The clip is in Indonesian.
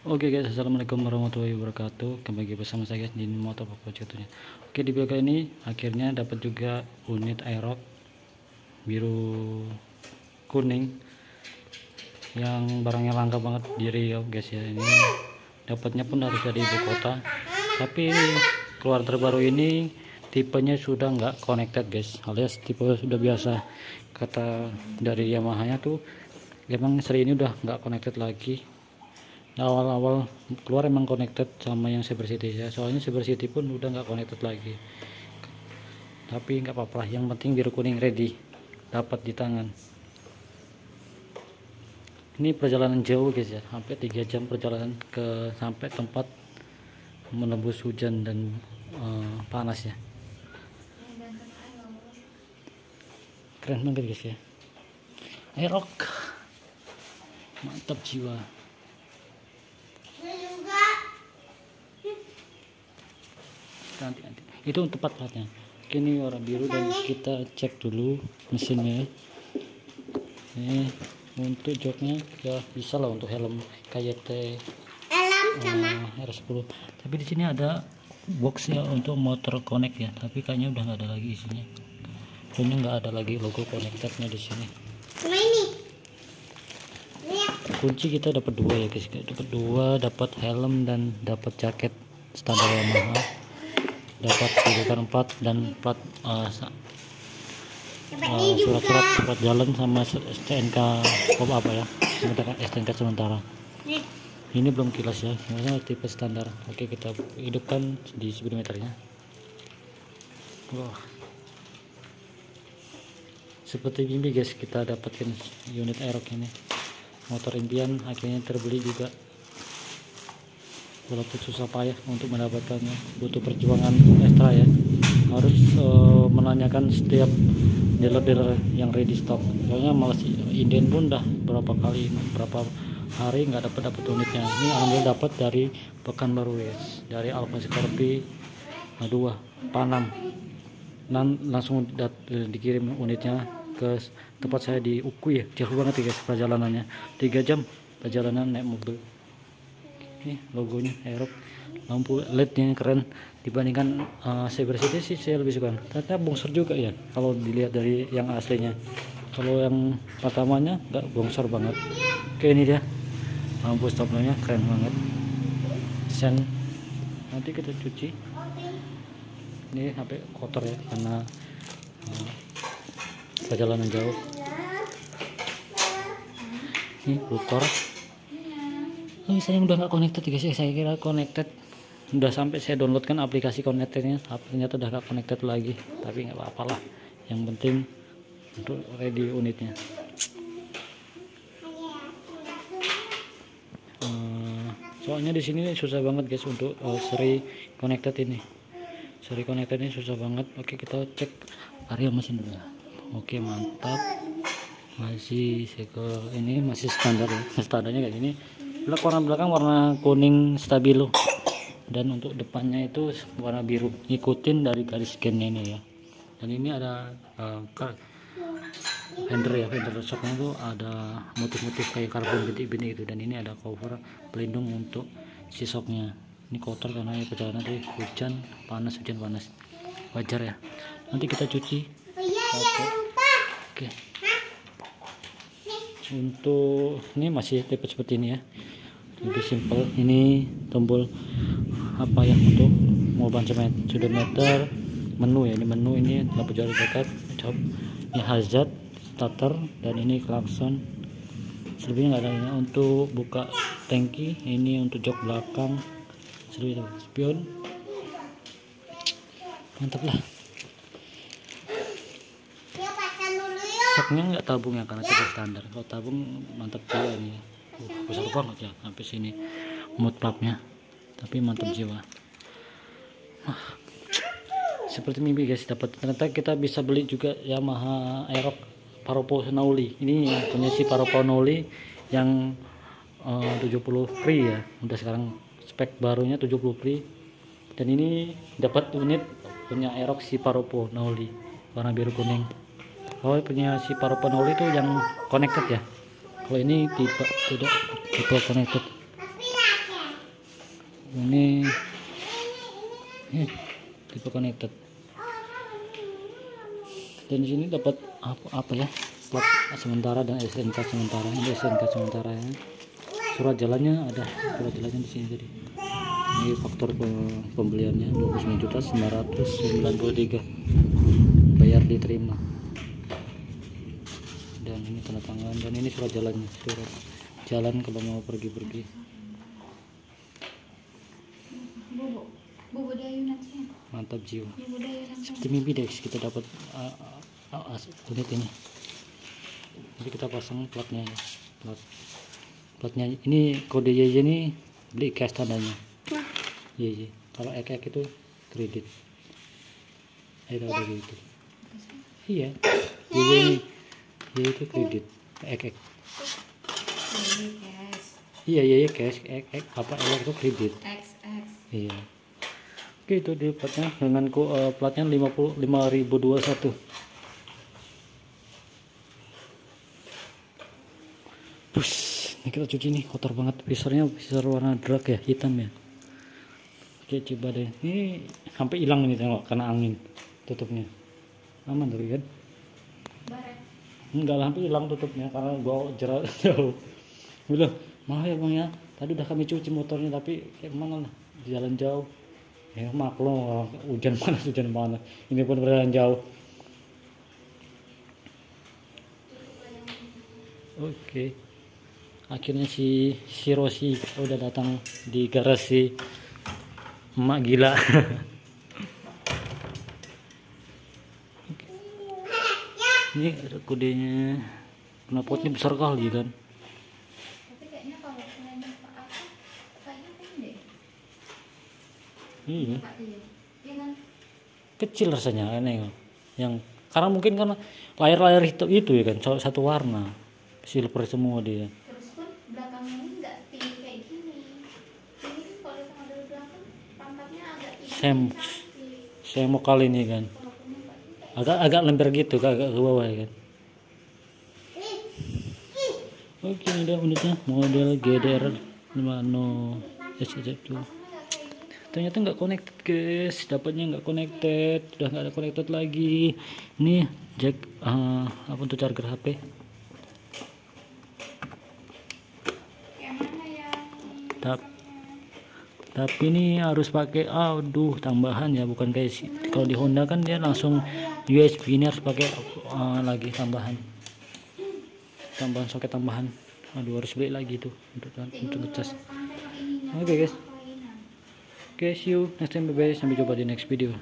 Oke guys, assalamualaikum warahmatullahi wabarakatuh. Kembali bersama saya guys di motor tentunya. Oke di video kali ini akhirnya dapat juga unit aerox biru kuning yang barangnya langka banget di Riau guys ya. Ini dapatnya pun harus dari ibu kota. Tapi keluar terbaru ini tipenya sudah nggak connected guys, alias tipe sudah biasa. Kata dari Yamaha nya tuh emang seri ini udah nggak connected lagi awal-awal keluar emang connected sama yang Cyber City ya. Soalnya Cyber City pun udah nggak connected lagi. Tapi nggak apa-apa yang penting biru kuning ready dapat di tangan. Ini perjalanan jauh guys ya. Sampai 3 jam perjalanan ke sampai tempat menembus hujan dan uh, panas ya. Keren banget guys ya. Aerok mantap jiwa nanti nanti itu untuk tempat platnya ini warna biru dan kita cek dulu mesinnya. Ini untuk joknya ya bisa lah untuk helm KYT uh, R10 tapi di sini ada box ya untuk motor connect ya. Tapi kayaknya udah nggak ada lagi isinya. Kayaknya nggak ada lagi logo connectornya di sini. Kunci kita dapat dua ya guys. Dapat dua dapat helm dan dapat jaket standar Yamaha dapat rujukan 4 dan plat uh, uh, surat-surat surat jalan sama STNK apa apa ya? Sementara STNK sementara. Ini. Belum kilas ya ini tipe standar. Oke kita hidupkan di speedometernya wah. Seperti ini guys kita dapatkan unit aerox ini. Motor impian akhirnya terbeli juga walaupun susah payah untuk mendapatkannya butuh perjuangan ekstra ya harus uh, menanyakan setiap dealer-dealer yang ready stock. Soalnya malas inden pun dah berapa kali berapa hari nggak dapat dapat unitnya. Ini alhamdulillah dapat dari Pekanbaru yes dari Alfa Scorpi dua Panam. Dan langsung dat, dikirim unitnya ke tempat saya di Ukui ya. Jauh banget ya guys perjalanannya. Tiga jam perjalanan naik mobil ini logonya Aerox lampu LED yang keren. Dibandingkan uh, Cyber City sih saya lebih suka. Ternyata bongsor juga ya kalau dilihat dari yang aslinya. Kalau yang pertamanya nggak bongsor banget. Oke ini dia. Lampu stop keren banget. Sen. Nanti kita cuci. Ini sampai kotor ya karena uh, perjalanan jauh. Ini kotor oh, saya udah nggak connected guys. Ya saya kira connected. Udah sampai saya downloadkan aplikasi connectednya. Ternyata udah nggak connected lagi. Tapi nggak apa-apa lah. Yang penting untuk ready unitnya. Uh, soalnya di sini susah banget guys untuk uh, seri connected ini. Seri connected ini susah banget. Oke kita cek area mesin dulu. Oke mantap. Masih segel ini masih standar ya. Standarnya kayak gini belakang warna belakang warna kuning stabilo. Dan untuk depannya itu warna biru. Ikutin dari garis scannya ini ya. Dan ini ada uh, fender ya fender shocknya itu ada motif-motif kayak karbon bintik-bintik itu dan ini ada cover pelindung untuk si shocknya. Ini kotor karena ya perjalanan tadi hujan panas hujan panas. Wajar ya. Nanti kita cuci. Oke. okay. okay untuk ini masih tipe seperti ini ya lebih simple ini tombol apa ya untuk mau ban speedometer menu ya ini menu ini lampu jari dekat job. Ini hazard starter dan ini klakson. Selebihnya nggak ada ini. Untuk buka tangki ini untuk jok belakang. Selebihnya spion. Mantap lah. Stoknya nggak tabung ya karena kita standar. Kalau tabung mantap jiwa ini besar banget ya sampai sini. Plugnya tapi mantap jiwa. Wah, seperti mimpi guys dapat. Ternyata kita bisa beli juga Yamaha Aerox Paropo Nauli ini punya si Paropo Nauli yang uh, 70 free ya. Udah sekarang spek barunya 70 free. Dan ini dapat unit punya Aerox si Paropo Nauli warna biru kuning. Oh punya si Paropanoli itu yang connected ya. Kalau ini tipe tidak tipe connected. Ini eh, tipe connected. Dan di sini dapat apa, apa ya? Plat sementara dan SNK sementara. Ini SNK sementara ya. Surat jalannya ada. Surat jalannya di sini tadi. Ini faktor pembeliannya 29.993 bayar diterima. Dan ini tanda tangan. Dan ini surat jalannya surat jalan kalau mau pergi-pergi. Mantap jiwa. Seperti mimpi deh kita dapat uh, uh, uh, unit ini. Jadi kita pasang platnya ya plat platnya. Ini kode YY ini beli cash tandanya. YY kalau ek ek itu kredit. Itu ada gitu iya. YY ini YY itu kredit ek ek iya YY cash ek ek apa itu kredit. Iya. Oke itu di platnya. Dengan uh, platnya 50 5021 Bus, ini kita cuci nih kotor banget. Visornya visor warna dark ya hitam ya. Oke coba deh. Ini sampai hilang ini tengok karena angin tutupnya. Aman tuh kan enggak sampai hilang tutupnya karena gua jerat jauh bilang maaf ya bang ya. Tadi udah kami cuci motornya tapi kayak mana lah jalan jauh. Ya maklum hujan mana hujan mana ini pun berjalan jauh. Oke. Okay. akhirnya si si Rosi udah datang di garasi. Emak gila. Ini ada kodenya knalpotnya besar kali kan iya. Kecil rasanya aneh. Yang karena mungkin karena layar-layar itu itu ya kan satu warna. Silver semua dia. Terus pun belakangnya ini enggak tinggi kayak gini. Ini kan kalau model belakang pampatnya agak tinggi sem saya mau kali ini kan. Agak agak lembar gitu agak ke bawah ya kan. Oke ini udah unitnya model GDR 50 SZ2 ternyata nggak connected guys. Dapatnya nggak connected. Udah nggak ada connected lagi. Ini jack uh, apa untuk charger HP Tap, tapi ini harus pakai aduh tambahan ya. Bukan kayak kalau di Honda kan dia langsung USB ini harus pakai uh, lagi tambahan. Tambahan soket tambahan. Aduh harus beli lagi tuh untuk untuk ngecas. Oke okay, guys okay, see you. Next time bye bye sampai jumpa di next video